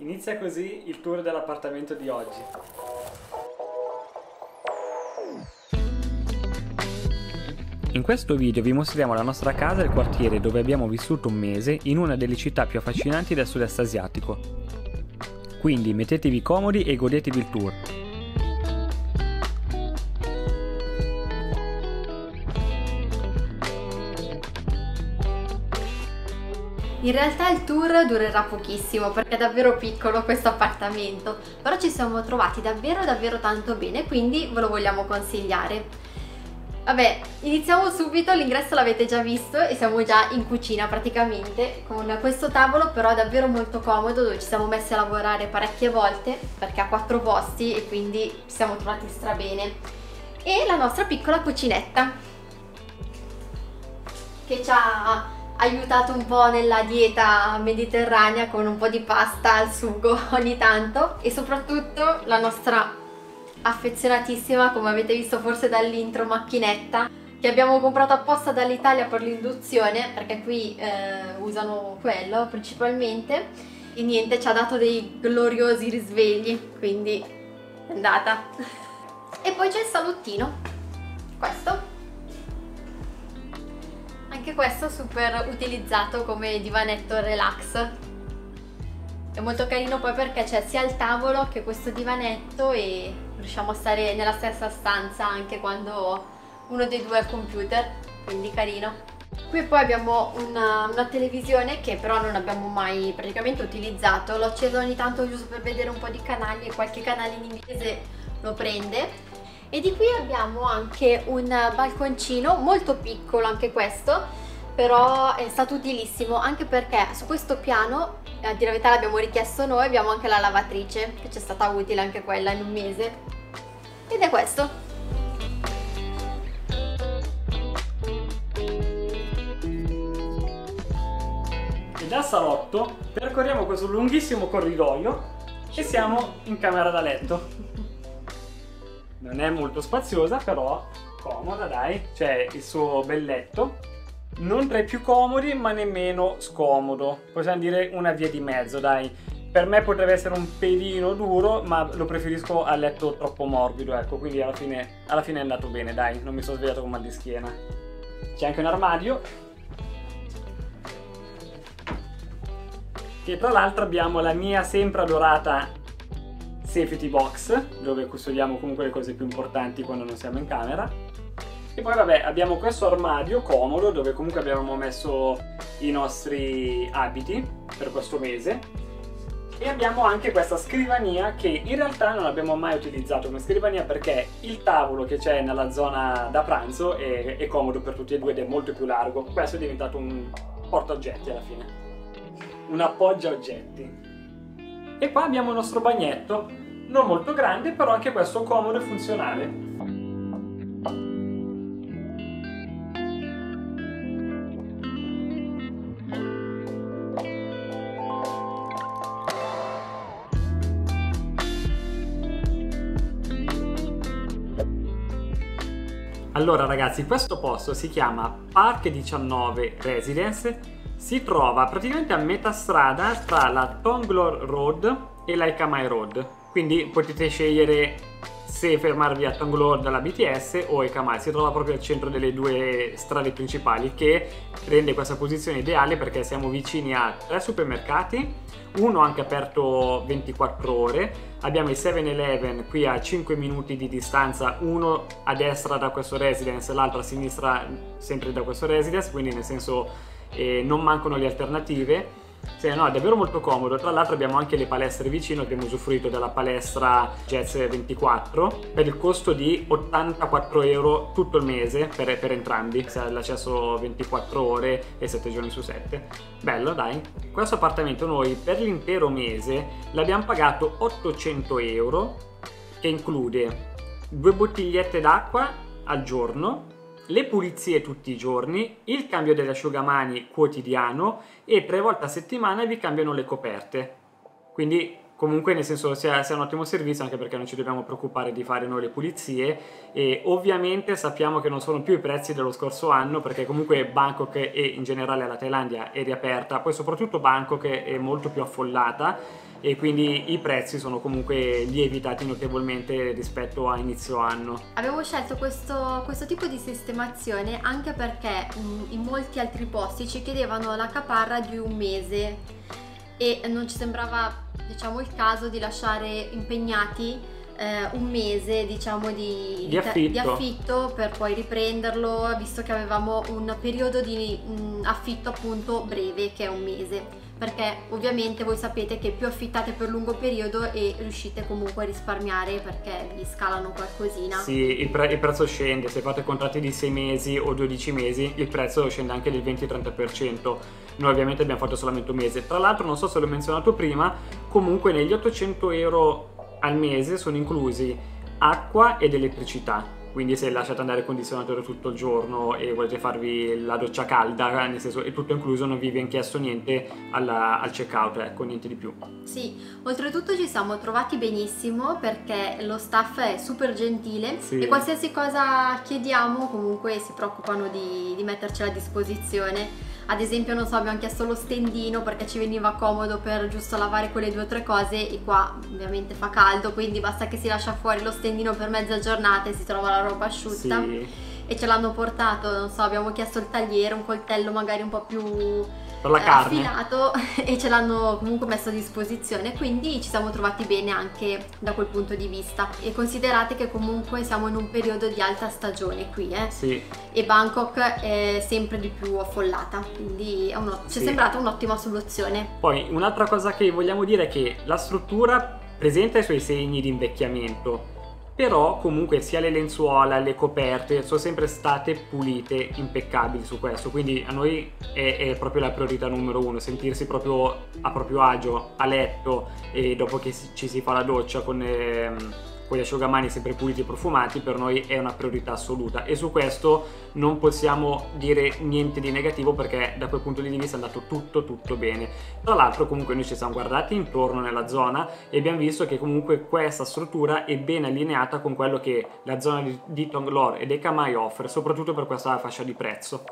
Inizia così il tour dell'appartamento di oggi. In questo video vi mostriamo la nostra casa e il quartiere dove abbiamo vissuto un mese in una delle città più affascinanti del sud-est asiatico. Quindi mettetevi comodi e godetevi il tour. In realtà il tour durerà pochissimo perché è davvero piccolo questo appartamento, però ci siamo trovati davvero davvero tanto bene, quindi ve lo vogliamo consigliare. Vabbè, iniziamo subito, l'ingresso l'avete già visto e siamo già in cucina praticamente con questo tavolo però davvero molto comodo dove ci siamo messi a lavorare parecchie volte perché ha quattro posti e quindi ci siamo trovati strabene. E la nostra piccola cucinetta che ha aiutato un po' nella dieta mediterranea con un po' di pasta al sugo ogni tanto e soprattutto la nostra affezionatissima, come avete visto forse dall'intro, macchinetta che abbiamo comprato apposta dall'Italia per l'induzione perché qui eh, usano quello principalmente e niente ci ha dato dei gloriosi risvegli quindi è andata. E poi c'è il salottino questo anche questo super utilizzato come divanetto relax. È molto carino poi perché c'è sia il tavolo che questo divanetto e riusciamo a stare nella stessa stanza anche quando uno dei due è al computer quindi carino. Qui poi abbiamo una, una televisione che però non abbiamo mai praticamente utilizzato. L'ho accesa ogni tanto giusto per vedere un po' di canali e qualche canale in inglese lo prende e di qui abbiamo anche un balconcino molto piccolo anche questo però è stato utilissimo anche perché su questo piano a dire la verità l'abbiamo richiesto noi abbiamo anche la lavatrice che ci è stata utile anche quella in un mese. Ed è questo. E dal salotto percorriamo questo lunghissimo corridoio e siamo in camera da letto non è molto spaziosa però comoda dai. C'è il suo bel letto non tra i più comodi ma nemmeno scomodo. Possiamo dire una via di mezzo dai. Per me potrebbe essere un pelino duro ma lo preferisco a letto troppo morbido ecco. Quindi alla fine, alla fine è andato bene dai. Non mi sono svegliato con mal di schiena. C'è anche un armadio. Che tra l'altro abbiamo la mia sempre adorata safety box, dove custodiamo comunque le cose più importanti quando non siamo in camera. E poi vabbè abbiamo questo armadio comodo dove comunque abbiamo messo i nostri abiti per questo mese. E abbiamo anche questa scrivania che in realtà non abbiamo mai utilizzato come scrivania perché il tavolo che c'è nella zona da pranzo è, è comodo per tutti e due ed è molto più largo. Questo è diventato un porta oggetti alla fine. Un appoggia oggetti. E qua abbiamo il nostro bagnetto, non molto grande, però anche questo comodo e funzionale. Allora ragazzi, questo posto si chiama Park 19 Residence si trova praticamente a metà strada tra la Tonglor Road e la Ekamai Road. Quindi potete scegliere se fermarvi a Tonglor dalla BTS o Ekamai. Si trova proprio al centro delle due strade principali che rende questa posizione ideale perché siamo vicini a tre supermercati, uno anche aperto 24 ore, abbiamo il 7-Eleven qui a 5 minuti di distanza, uno a destra da questo residence, l'altro a sinistra sempre da questo residence, quindi nel senso e non mancano le alternative. Sì, no, è davvero molto comodo. Tra l'altro abbiamo anche le palestre vicino, abbiamo usufruito della palestra Jazz 24 per il costo di 84 euro tutto il mese per, per entrambi, l'accesso 24 ore e 7 giorni su 7. Bello, dai. Questo appartamento noi per l'intero mese l'abbiamo pagato 800 euro, che include due bottigliette d'acqua al giorno le pulizie tutti i giorni, il cambio delle asciugamani quotidiano e tre volte a settimana vi cambiano le coperte. Quindi comunque nel senso sia, sia, un ottimo servizio anche perché non ci dobbiamo preoccupare di fare noi le pulizie. E ovviamente sappiamo che non sono più i prezzi dello scorso anno perché comunque Bangkok e in generale la Thailandia è riaperta, poi soprattutto Bangkok è molto più affollata e quindi i prezzi sono comunque lievitati notevolmente rispetto a inizio anno. Abbiamo scelto questo, questo tipo di sistemazione anche perché in molti altri posti ci chiedevano la caparra di un mese e non ci sembrava diciamo, il caso di lasciare impegnati eh, un mese diciamo, di, di, affitto. di, affitto. per poi riprenderlo, visto che avevamo un periodo di mh, affitto appunto breve, che è un mese perché ovviamente voi sapete che più affittate per lungo periodo e riuscite comunque a risparmiare perché vi scalano qualcosina. Sì, il, pre- il prezzo scende, se fate contratti di 6 mesi o 12 mesi il prezzo scende anche del 20-30%. Noi ovviamente abbiamo fatto solamente un mese. Tra l'altro non so se l'ho menzionato prima, comunque negli 800 euro al mese sono inclusi acqua ed elettricità quindi se lasciate andare il condizionatore tutto il giorno e volete farvi la doccia calda, nel senso è tutto incluso, non vi viene chiesto niente alla, al checkout, ecco, niente di più. Sì, oltretutto ci siamo trovati benissimo perché lo staff è super gentile sì. e qualsiasi cosa chiediamo comunque si preoccupano di, di mettercela a disposizione ad esempio non so abbiamo chiesto lo stendino perché ci veniva comodo per giusto lavare quelle due o tre cose e qua ovviamente fa caldo quindi basta che si lascia fuori lo stendino per mezza giornata e si trova la roba asciutta sì. E ce l'hanno portato non so abbiamo chiesto il tagliere un coltello magari un po' più per la carne. affilato e ce l'hanno comunque messo a disposizione quindi ci siamo trovati bene anche da quel punto di vista e considerate che comunque siamo in un periodo di alta stagione qui eh? sì. e Bangkok è sempre di più affollata quindi un, ci è sembrata un'ottima soluzione poi un'altra cosa che vogliamo dire è che la struttura presenta i suoi segni di invecchiamento però comunque sia le lenzuola, le coperte sono sempre state pulite, impeccabili su questo, quindi a noi è, è, proprio la priorità numero uno, sentirsi proprio a proprio agio, a letto e dopo che ci si fa la doccia con... Eh, con gli asciugamani sempre puliti e profumati per noi è una priorità assoluta e su questo non possiamo dire niente di negativo perché da quel punto di vista è andato tutto tutto bene tra l'altro comunque noi ci siamo guardati intorno nella zona e abbiamo visto che comunque questa struttura è ben allineata con quello che la zona di, di Tonglor e Kamai offre soprattutto per questa fascia di prezzo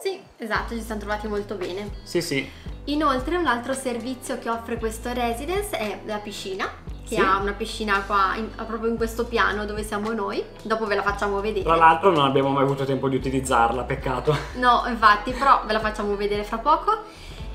sì, esatto, ci siamo trovati molto bene. Sì, sì. Inoltre un altro servizio che offre questo residence è la piscina che sì. ha una piscina qua in, proprio in questo piano dove siamo noi. Dopo ve la facciamo vedere. Tra l'altro non abbiamo mai avuto tempo di utilizzarla, peccato. No, infatti, però ve la facciamo vedere fra poco.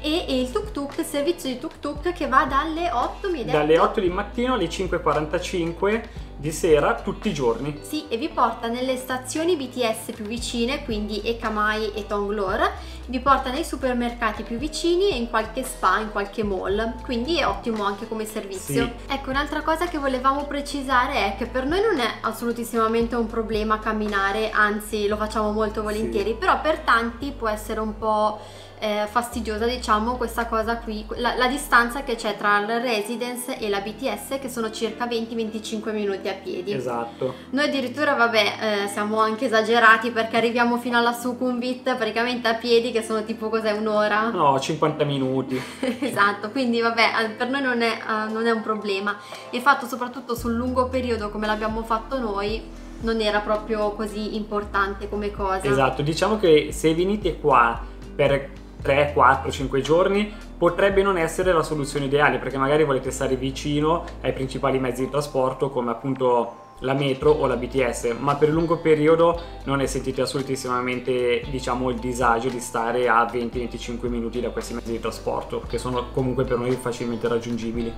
E, e il tuk tuk, il servizio di tuk tuk che va dalle 8 mi Dalle 8 di mattino alle 5.45 di sera tutti i giorni. Sì, e vi porta nelle stazioni BTS più vicine, quindi Ekamai e Tonglor, vi porta nei supermercati più vicini e in qualche spa, in qualche mall, quindi è ottimo anche come servizio. Sì. Ecco, un'altra cosa che volevamo precisare è che per noi non è assolutissimamente un problema camminare, anzi lo facciamo molto volentieri, sì. però per tanti può essere un po' eh, fastidiosa diciamo questa cosa qui la, la distanza che c'è tra il residence e la BTS che sono circa 20-25 minuti a piedi. Esatto. Noi addirittura vabbè eh, siamo anche esagerati perché arriviamo fino alla Sukhumvit praticamente a piedi che sono tipo cos'è un'ora? No 50 minuti. Esatto quindi vabbè eh, per noi non è, uh, non è un problema. E fatto soprattutto sul lungo periodo come l'abbiamo fatto noi non era proprio così importante come cosa. Esatto diciamo che se venite qua per 3, 4, 5 giorni potrebbe non essere la soluzione ideale perché magari volete stare vicino ai principali mezzi di trasporto come appunto la metro o la BTS, ma per lungo periodo non ne sentite assolutissimamente diciamo il disagio di stare a 20-25 minuti da questi mezzi di trasporto che sono comunque per noi facilmente raggiungibili.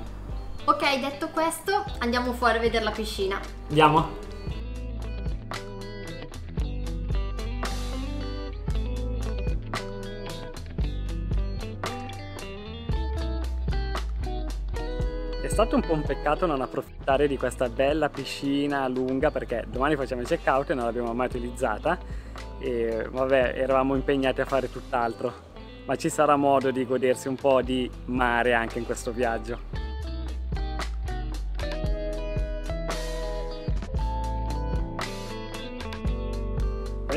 Ok, detto questo, andiamo fuori a vedere la piscina. Andiamo. Stato un po' un peccato non approfittare di questa bella piscina lunga perché domani facciamo il check out e non l'abbiamo mai utilizzata e vabbè eravamo impegnati a fare tutt'altro ma ci sarà modo di godersi un po' di mare anche in questo viaggio.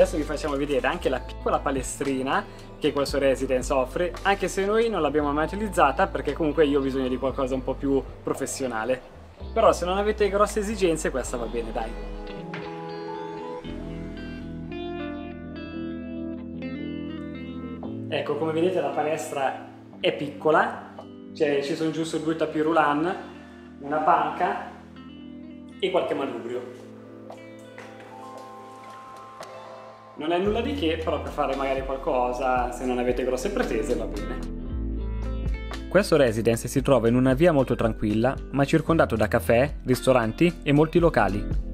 Adesso vi facciamo vedere anche la piccola palestrina che questo residence offre, anche se noi non l'abbiamo mai utilizzata perché comunque io ho bisogno di qualcosa un po' più professionale. Però se non avete grosse esigenze questa va bene, dai. Ecco, come vedete la palestra è piccola, cioè ci sono giusto due tapis roulant, una panca e qualche manubrio. Non è nulla di che, però per fare magari qualcosa, se non avete grosse pretese, va bene. Questo residence si trova in una via molto tranquilla, ma circondato da caffè, ristoranti e molti locali.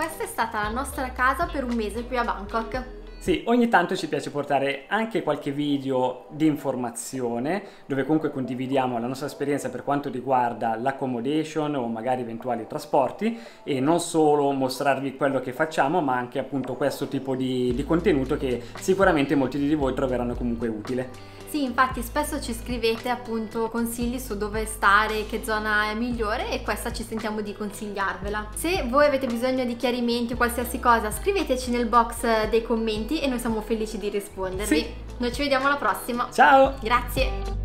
Questa è stata la nostra casa per un mese qui a Bangkok. Sì, ogni tanto ci piace portare anche qualche video di informazione dove comunque condividiamo la nostra esperienza per quanto riguarda l'accommodation o magari eventuali trasporti e non solo mostrarvi quello che facciamo ma anche appunto questo tipo di, di contenuto che sicuramente molti di voi troveranno comunque utile. Sì, infatti spesso ci scrivete appunto consigli su dove stare, che zona è migliore e questa ci sentiamo di consigliarvela. Se voi avete bisogno di chiarimenti o qualsiasi cosa, scriveteci nel box dei commenti e noi siamo felici di rispondervi. Sì. Noi ci vediamo alla prossima. Ciao! Grazie!